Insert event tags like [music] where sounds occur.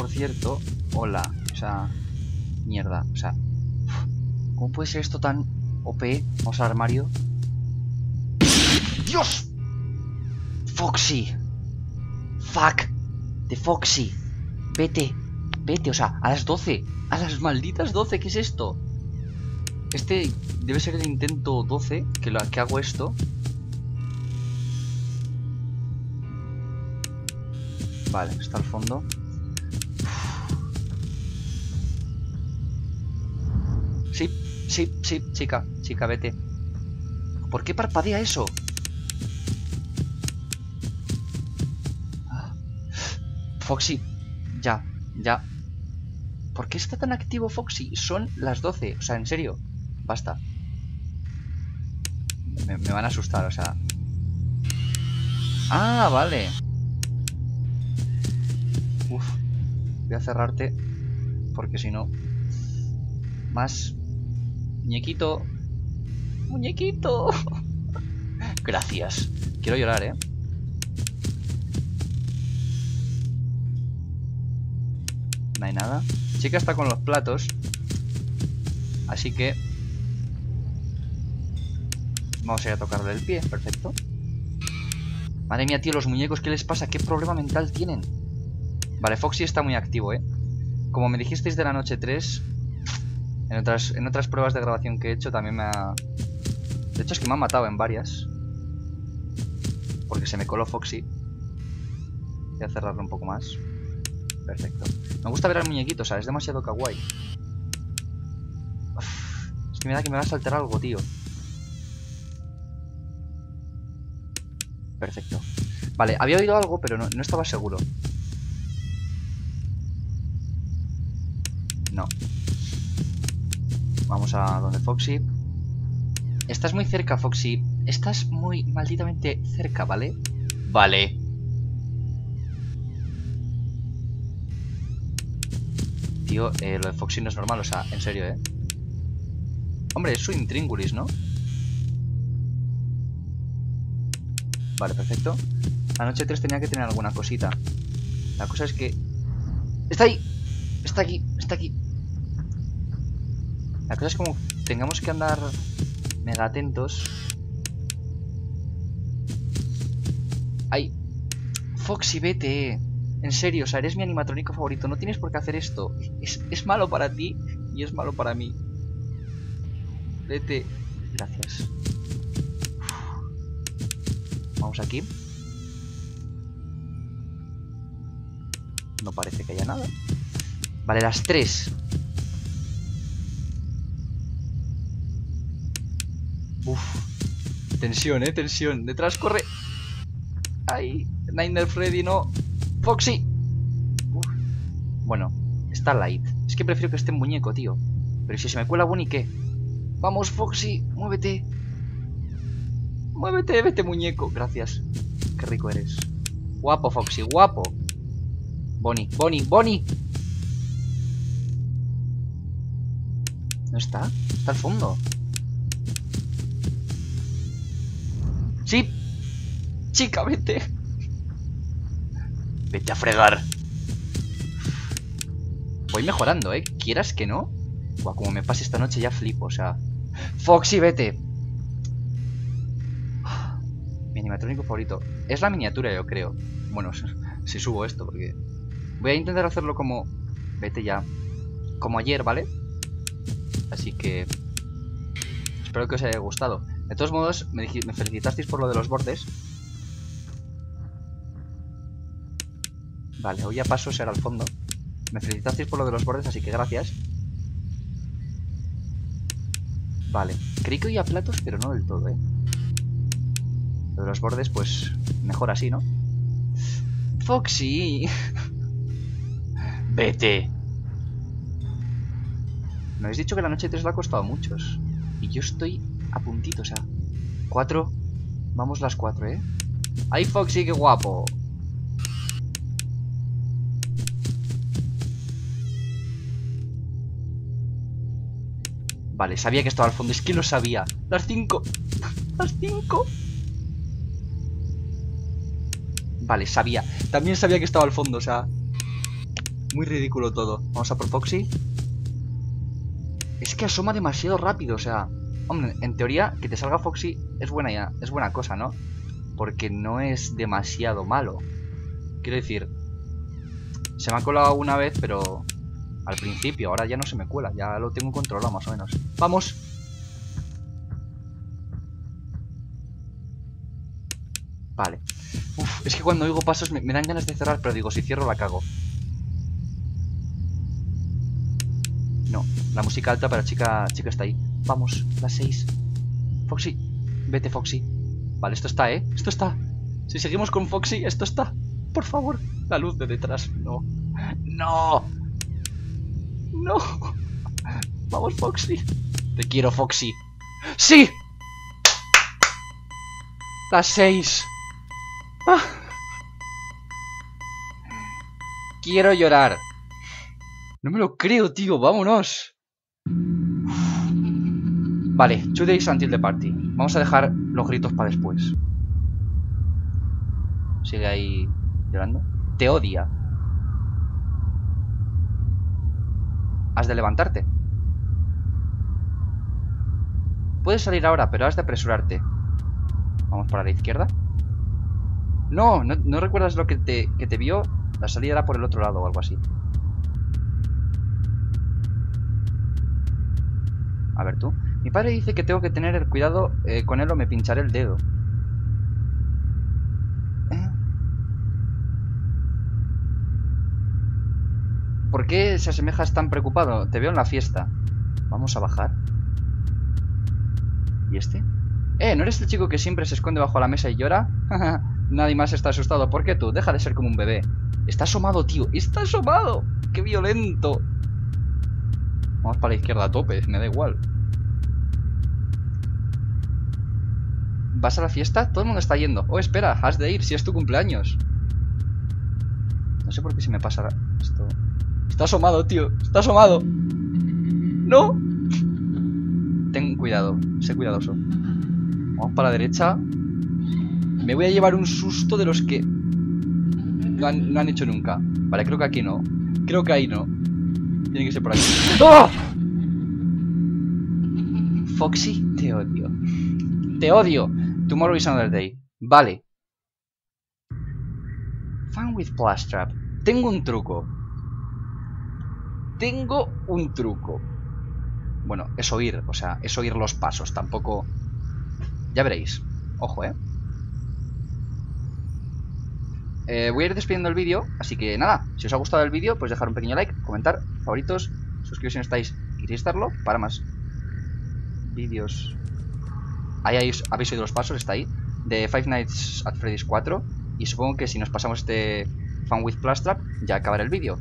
por cierto... Hola. O sea... Mierda. O sea... ¿Cómo puede ser esto tan OP? Vamos al armario. ¡Dios! Foxy. Fuck. De Foxy. Vete. Vete, o sea, a las 12. A las malditas 12. ¿Qué es esto? Este debe ser el intento 12 que, lo, que hago esto. Vale, está al fondo. Sí, sí, chica, chica, vete. ¿Por qué parpadea eso? Foxy, ya, ya. ¿Por qué está tan activo Foxy? Son las 12, o sea, en serio. Basta. Me van a asustar, o sea. Ah, vale. Uf. Voy a cerrarte. Porque si no... Más... Muñequito. Muñequito. [laughs] Gracias. Quiero llorar, ¿eh? No hay nada. Chica está con los platos. Así que... Vamos a ir a tocarle el pie. Perfecto. Madre mía, tío, los muñecos, ¿qué les pasa? ¿Qué problema mental tienen? Vale, Foxy está muy activo, ¿eh? Como me dijisteis de la noche 3, en otras, en otras pruebas de grabación que he hecho también me ha... De hecho es que me ha matado en varias. Porque se me coló Foxy. Voy a cerrarlo un poco más. Perfecto. Me gusta ver al muñequito, o sea, es demasiado kawaii. Es que me da que me va a saltar algo, tío. Perfecto. Vale, había oído algo, pero no, no estaba seguro. No. Vamos a donde Foxy. Estás muy cerca, Foxy. Estás muy malditamente cerca, ¿vale? Vale. Tío, eh, lo de Foxy no es normal, o sea, en serio, ¿eh? Hombre, es su intríngulis, ¿no? Vale, perfecto. La noche 3 tenía que tener alguna cosita. La cosa es que... ¡Está ahí! Está aquí, está aquí. La cosa es como tengamos que andar mega atentos. ¡Ay! Foxy, vete. En serio, o sea, eres mi animatrónico favorito. No tienes por qué hacer esto. Es, es malo para ti y es malo para mí. Vete. Gracias. Vamos aquí. No parece que haya nada. Vale, las tres. Uf. Tensión, eh, tensión. Detrás corre. Ay, Niner Freddy, no. Foxy. Uf. Bueno, está Light. Es que prefiero que esté en muñeco, tío. Pero si se me cuela Bonnie, ¿qué? Vamos, Foxy, muévete. Muévete, vete, muñeco. Gracias. Qué rico eres. Guapo, Foxy, guapo. Bonnie, Bonnie, Bonnie. ¿No está? Está al fondo. Sí. Chica, vete. Vete a fregar. Voy mejorando, ¿eh? Quieras que no. Buah, como me pase esta noche ya flipo, o sea... Foxy, vete. Mi animatrónico favorito. Es la miniatura, yo creo. Bueno, [laughs] si subo esto, porque... Voy a intentar hacerlo como... Vete ya. Como ayer, ¿vale? Así que... Espero que os haya gustado. De todos modos, me, felicitasteis por lo de los bordes. Vale, hoy ya paso ser al fondo. Me felicitasteis por lo de los bordes, así que gracias. Vale, creí que oía platos, pero no del todo, ¿eh? Lo de los bordes, pues, mejor así, ¿no? Foxy. [laughs] Vete. Me habéis dicho que la noche 3 le ha costado a muchos. Y yo estoy a puntito, o sea. Cuatro. Vamos las cuatro, ¿eh? ¡Ay, Foxy, qué guapo! Vale, sabía que estaba al fondo. Es que lo sabía. Las cinco. [laughs] Las cinco. Vale, sabía. También sabía que estaba al fondo, o sea... Muy ridículo todo. Vamos a por Foxy. Es que asoma demasiado rápido, o sea... Hombre, en teoría, que te salga Foxy es buena, ya, es buena cosa, ¿no? Porque no es demasiado malo. Quiero decir, se me ha colado una vez, pero al principio, ahora ya no se me cuela, ya lo tengo controlado más o menos. ¡Vamos! Vale. Uf, es que cuando oigo pasos me, dan ganas de cerrar, pero digo, si cierro la cago. No, la música alta para chica, chica está ahí. Vamos, las seis. Foxy, vete Foxy. Vale, esto está, ¿eh? Esto está. Si seguimos con Foxy, esto está. Por favor, la luz de detrás. No. No. No. Vamos, Foxy. Te quiero, Foxy. ¡Sí! Las seis. Ah. Quiero llorar. No me lo creo, tío. Vámonos. Vale, two days until the party. Vamos a dejar los gritos para después. Sigue ahí llorando. Te odia. Has de levantarte. Puedes salir ahora, pero has de apresurarte. Vamos para la izquierda. No, no, recuerdas lo que te, que te vio. La salida era por el otro lado o algo así. A ver tú. Mi padre dice que tengo que tener el cuidado eh, con él o me pincharé el dedo. ¿Eh? ¿Por qué se asemejas tan preocupado? Te veo en la fiesta. Vamos a bajar. ¿Y este? Eh, ¿no eres el chico que siempre se esconde bajo la mesa y llora? [laughs] Nadie más está asustado. ¿Por qué tú? Deja de ser como un bebé. Está asomado, tío. Está asomado. ¡Qué violento! Vamos para la izquierda a tope. Me da igual. ¿Vas a la fiesta? Todo el mundo está yendo. Oh, espera. Has de ir si es tu cumpleaños. No sé por qué se me pasa esto. Está asomado, tío. Está asomado. ¡No! Ten cuidado. Sé cuidadoso. Vamos para la derecha. Me voy a llevar un susto de los que no han, hecho nunca. Vale, creo que aquí no. Creo que ahí no. Tiene que ser por aquí. ¡Oh! [laughs] Foxy, te odio. Te odio. Tomorrow is another day. Vale. Fun with Plastrap. Tengo un truco. Tengo un truco. Bueno, es oír, o sea, es oír los pasos, tampoco... Ya veréis. Ojo, ¿eh? Eh, voy a ir despidiendo el vídeo, así que nada, si os ha gustado el vídeo, pues dejar un pequeño like, comentar, favoritos, suscribiros si no estáis queréis estarlo, para más vídeos. Ahí habéis, oído los pasos, está ahí, de Five Nights at Freddy's 4, y supongo que si nos pasamos este Fun with Plastrap, ya acabará el vídeo.